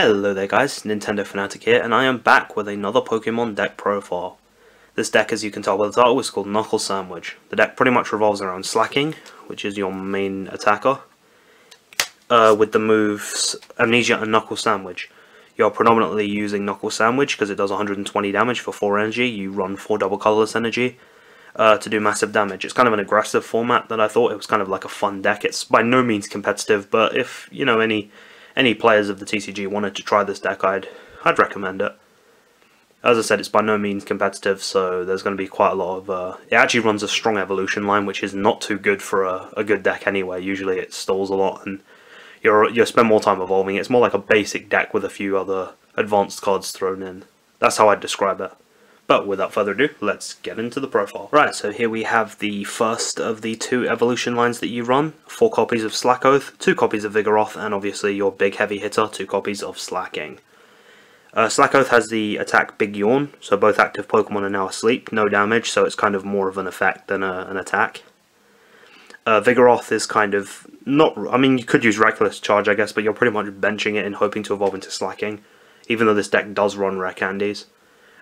Hello there guys, Nintendo Fanatic here, and I am back with another Pokemon deck profile. This deck, as you can tell by the title, is called Knuckle Sandwich. The deck pretty much revolves around Slaking, which is your main attacker, uh, with the moves Amnesia and Knuckle Sandwich. You're predominantly using Knuckle Sandwich because it does 120 damage for 4 energy, you run 4 double colorless energy, uh, to do massive damage. It's kind of an aggressive format that I thought it was kind of like a fun deck. It's by no means competitive, but if, you know, any any players of the TCG wanted to try this deck, I'd I'd recommend it. As I said, it's by no means competitive, so there's going to be quite a lot of... Uh, it actually runs a strong evolution line, which is not too good for a, a good deck anyway. Usually it stalls a lot, and you're, you spend more time evolving. It's more like a basic deck with a few other advanced cards thrown in. That's how I'd describe it. But without further ado, let's get into the profile. Right, so here we have the first of the two evolution lines that you run. Four copies of Slakoth, two copies of Vigoroth, and obviously your big heavy hitter, two copies of Slaking. Uh, Slakoth has the attack Big Yawn, so both active Pokemon are now asleep, no damage, so it's kind of more of an effect than a, an attack. Uh, Vigoroth is kind of not, I mean you could use Reckless Charge I guess, but you're pretty much benching it and hoping to evolve into Slaking, even though this deck does run Rare Candies.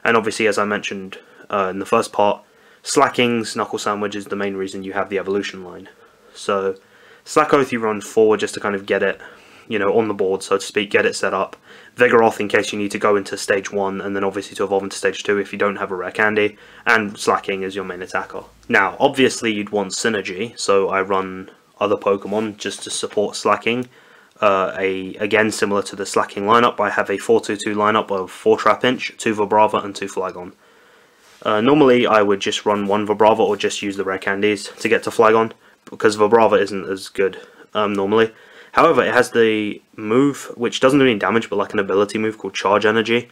And obviously, as I mentioned uh, in the first part, Slaking's Knuckle Sandwich is the main reason you have the evolution line. So, Slakoth you run forward just to kind of get it, you know, on the board, so to speak, get it set up. Vigoroth in case you need to go into stage 1, and then obviously to evolve into stage 2 if you don't have a rare candy, and Slaking is your main attacker. Now, obviously you'd want synergy, so I run other Pokemon just to support Slaking, uh, a again similar to the Slaking lineup, I have a 4-2-2 lineup of 4 Trapinch, 2 Vibrava and 2 Flygon. Uh, normally I would just run one Vibrava or just use the rare candies to get to Flygon, because Vibrava isn't as good um, normally. However, it has the move, which doesn't do any damage, but like an ability move called Charge Energy.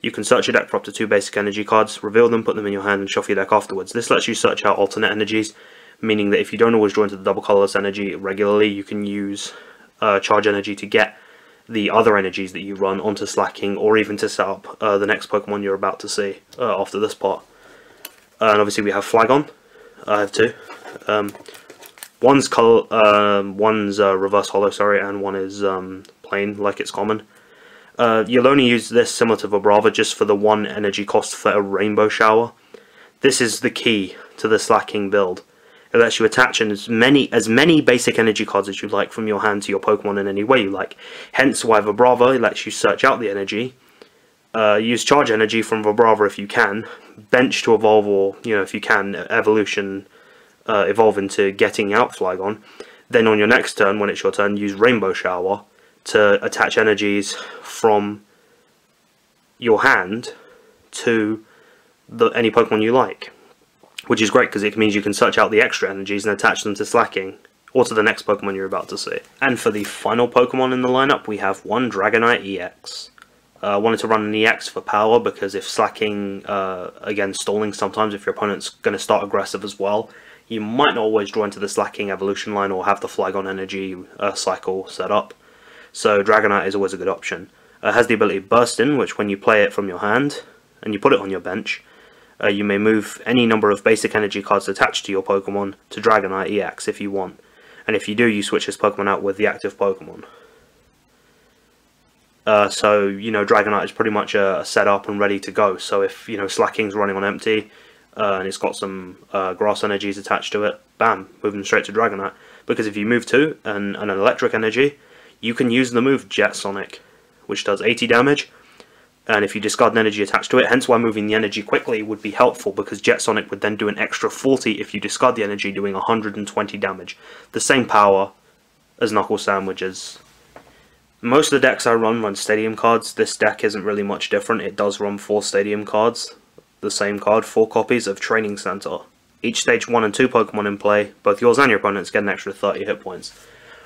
You can search your deck for up to two basic energy cards, reveal them, put them in your hand, and shuffle your deck afterwards. This lets you search out alternate energies, meaning that if you don't always draw into the double colorless energy regularly, you can use uh, charge energy to get the other energies that you run onto Slaking or even to set up uh, the next Pokemon you're about to see uh, after this part. Uh, and obviously we have Flygon. I have two. Um, one's color, um, one's uh, reverse holo, sorry, and one is um, plain, like it's common. Uh, you'll only use this similar to Vibrava just for the one energy cost for a Rainbow Shower. This is the key to the Slaking build. It lets you attach as many as many basic energy cards as you like from your hand to your Pokemon in any way you like. Hence why Vibrava lets you search out the energy, uh, use charge energy from Vibrava if you can, bench to evolve or, you know, if you can, evolution, uh, evolve into getting out Flygon. Then on your next turn, when it's your turn, use Rainbow Shower to attach energies from your hand to the, any Pokemon you like which is great because it means you can search out the extra energies and attach them to Slaking, or to the next Pokemon you're about to see. And for the final Pokemon in the lineup, we have one Dragonite EX. Uh, I wanted to run an EX for power because if Slaking, uh, again, stalling sometimes, if your opponent's going to start aggressive as well, you might not always draw into the Slaking evolution line or have the Flygon energy uh, cycle set up. So Dragonite is always a good option. Uh, has the ability Burst In, which when you play it from your hand, and you put it on your bench, uh, you may move any number of basic energy cards attached to your Pokemon to Dragonite EX if you want. And if you do, you switch this Pokemon out with the active Pokemon. Uh, so, you know, Dragonite is pretty much uh, set up and ready to go. So if, you know, Slaking's running on empty uh, and it's got some uh, grass energies attached to it, bam, moving straight to Dragonite. Because if you move two and, and an electric energy, you can use the move Jet Sonic, which does 80 damage and if you discard an energy attached to it, hence why moving the energy quickly would be helpful because Jet Sonic would then do an extra 40 if you discard the energy, doing 120 damage. The same power as Knuckle Sandwiches. Most of the decks I run run Stadium cards. This deck isn't really much different. It does run 4 Stadium cards. The same card, 4 copies of Training Center. Each stage 1 and 2 Pokemon in play, both yours and your opponent's get an extra 30 hit points.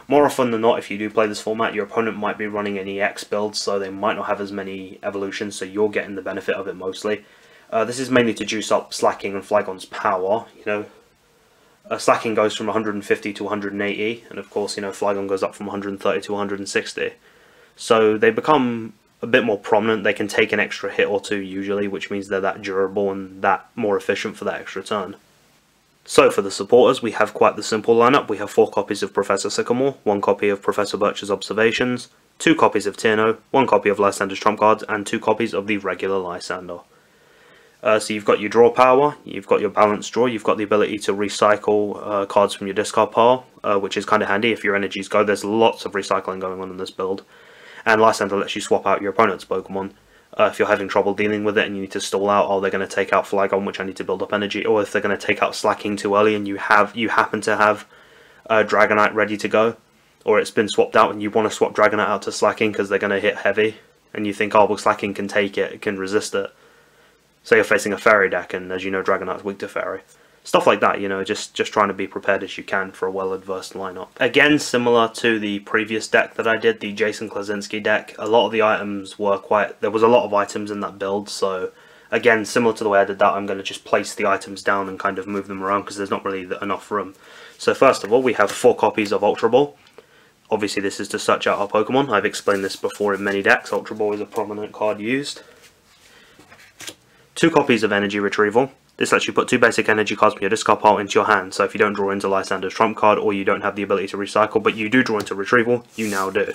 More often than not, if you do play this format, your opponent might be running an EX build, so they might not have as many evolutions, so you're getting the benefit of it mostly. Uh, this is mainly to juice up Slaking and Flygon's power, you know. Uh, Slaking goes from 150 to 180, and of course, you know, Flygon goes up from 130 to 160. So they become a bit more prominent, they can take an extra hit or two usually, which means they're that durable and that more efficient for that extra turn. So for the supporters, we have quite the simple lineup. We have four copies of Professor Sycamore, one copy of Professor Birch's Observations, two copies of Tierno, one copy of Lysander's trump cards, and two copies of the regular Lysander. Uh, so you've got your draw power, you've got your balance draw, you've got the ability to recycle uh, cards from your discard pile, uh, which is kind of handy if your energies go. There's lots of recycling going on in this build. And Lysander lets you swap out your opponent's Pokemon. Uh, if you're having trouble dealing with it and you need to stall out, or they're going to take out Flygon, which I need to build up energy, or if they're going to take out Slaking too early and you have you happen to have uh, Dragonite ready to go, or it's been swapped out and you want to swap Dragonite out to Slaking because they're going to hit heavy, and you think, oh, well, Slaking can take it, it can resist it Say you're facing a fairy deck, and as you know, Dragonite's weak to fairy. Stuff like that, you know, just, just trying to be prepared as you can for a well-adversed lineup. Again, similar to the previous deck that I did, the Jason Klaczynski deck, a lot of the items were quite... There was a lot of items in that build, so again, similar to the way I did that, I'm going to just place the items down and kind of move them around because there's not really enough room. So first of all, we have four copies of Ultra Ball. Obviously, this is to search out our Pokemon. I've explained this before in many decks. Ultra Ball is a prominent card used two copies of Energy Retrieval. This lets you put two basic energy cards from your discard pile into your hand, so if you don't draw into Lysander's trump card or you don't have the ability to recycle, but you do draw into Retrieval, you now do.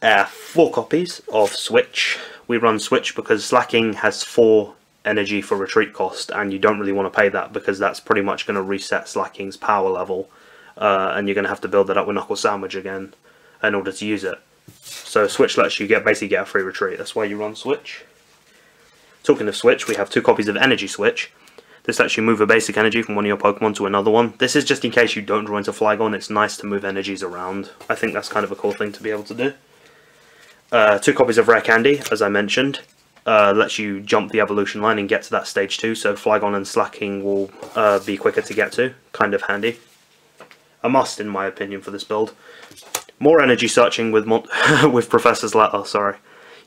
Uh, four copies of Switch. We run Switch because Slaking has four energy for retreat cost, and you don't really want to pay that because that's pretty much going to reset Slaking's power level, uh, and you're going to have to build that up with Knuckle Sandwich again in order to use it. So Switch lets you get basically get a free retreat. That's why you run Switch. Talking of Switch, we have two copies of Energy Switch. This lets you move a basic energy from one of your Pokemon to another one. This is just in case you don't draw into Flygon. It's nice to move energies around. I think that's kind of a cool thing to be able to do. Uh, two copies of Rare Candy, as I mentioned. Uh, lets you jump the evolution line and get to that stage 2, so Flygon and Slaking will uh, be quicker to get to. Kind of handy. A must, in my opinion, for this build. More energy searching with with Professor's Letter, sorry.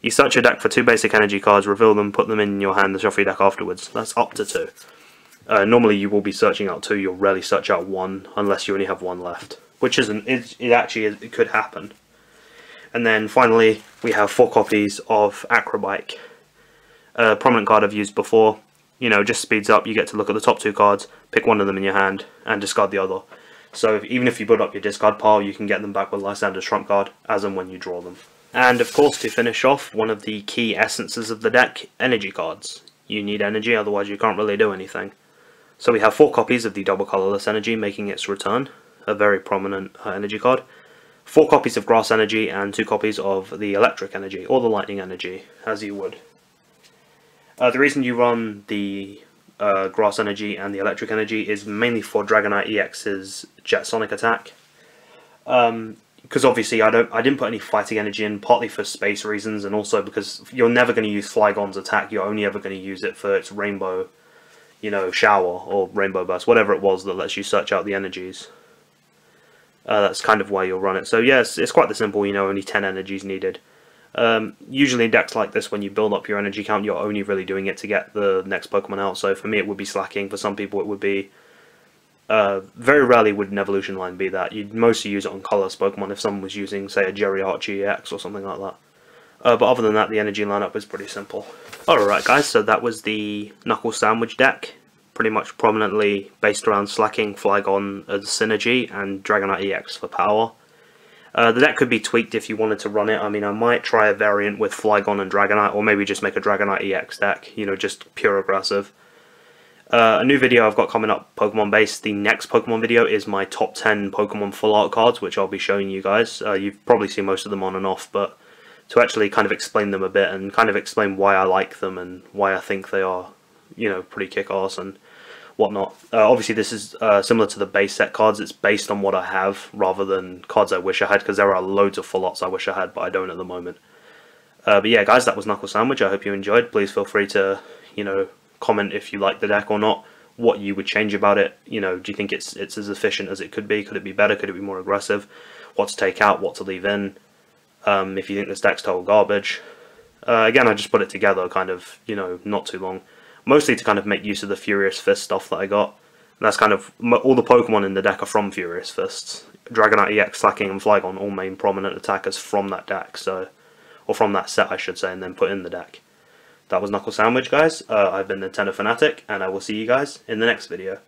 You search your deck for two basic energy cards, reveal them, put them in your hand, and shuffle your deck afterwards. That's up to two. Uh, normally you will be searching out two, you'll rarely search out one, unless you only have one left. Which isn't, it, it actually is, it could happen. And then finally, we have four copies of Acrobike. A prominent card I've used before. You know, just speeds up, you get to look at the top two cards, pick one of them in your hand, and discard the other. So if, even if you build up your discard pile, you can get them back with Lysander's trump card as and when you draw them. And of course, to finish off, one of the key essences of the deck, energy cards. You need energy, otherwise you can't really do anything. So we have four copies of the double colorless energy making its return, a very prominent uh, energy card. Four copies of grass energy and two copies of the electric energy, or the lightning energy, as you would. Uh, the reason you run the uh, Grass Energy and the Electric Energy is mainly for Dragonite EX's Jet Sonic attack. Um, because obviously I don't, I didn't put any fighting energy in, partly for space reasons, and also because you're never going to use Flygon's attack. You're only ever going to use it for its Rainbow, you know, shower or Rainbow burst, whatever it was that lets you search out the energies. Uh, that's kind of why you'll run it. So yes, it's quite the simple. You know, only ten energies needed. Um, usually in decks like this, when you build up your energy count, you're only really doing it to get the next Pokemon out. So for me, it would be Slaking For some people, it would be... Uh, very rarely would an evolution line be that. You'd mostly use it on colorless Pokemon if someone was using, say, a Jirachi EX or something like that. Uh, but other than that, the energy lineup is pretty simple. Alright guys, so that was the Knuckle Sandwich deck. Pretty much prominently based around Slaking, Flygon as Synergy, and Dragonite EX for power. Uh, the deck could be tweaked if you wanted to run it. I mean, I might try a variant with Flygon and Dragonite, or maybe just make a Dragonite EX deck, you know, just pure aggressive. Uh, a new video I've got coming up, Pokemon based. The next Pokemon video is my top 10 Pokemon full art cards, which I'll be showing you guys. Uh, you've probably seen most of them on and off, but to actually kind of explain them a bit and kind of explain why I like them and why I think they are, you know, pretty kick-ass and whatnot. Uh, obviously, this is uh, similar to the base set cards. It's based on what I have rather than cards I wish I had because there are loads of full arts I wish I had, but I don't at the moment. Uh, but yeah, guys, that was Knuckle Sandwich. I hope you enjoyed. Please feel free to, you know, comment if you like the deck or not. What you would change about it. You know, do you think it's it's as efficient as it could be? Could it be better? Could it be more aggressive? What to take out? What to leave in? Um, if you think this deck's total garbage. Uh, again, I just put it together, kind of, you know, not too long mostly to kind of make use of the Furious Fist stuff that I got. And that's kind of all the Pokemon in the deck are from Furious Fists. Dragonite EX, Slaking, and Flygon all main prominent attackers from that deck, so or from that set, I should say, and then put in the deck. That was Knuckle Sandwich, guys. Uh, I've been Nintendo Fanatic, and I will see you guys in the next video.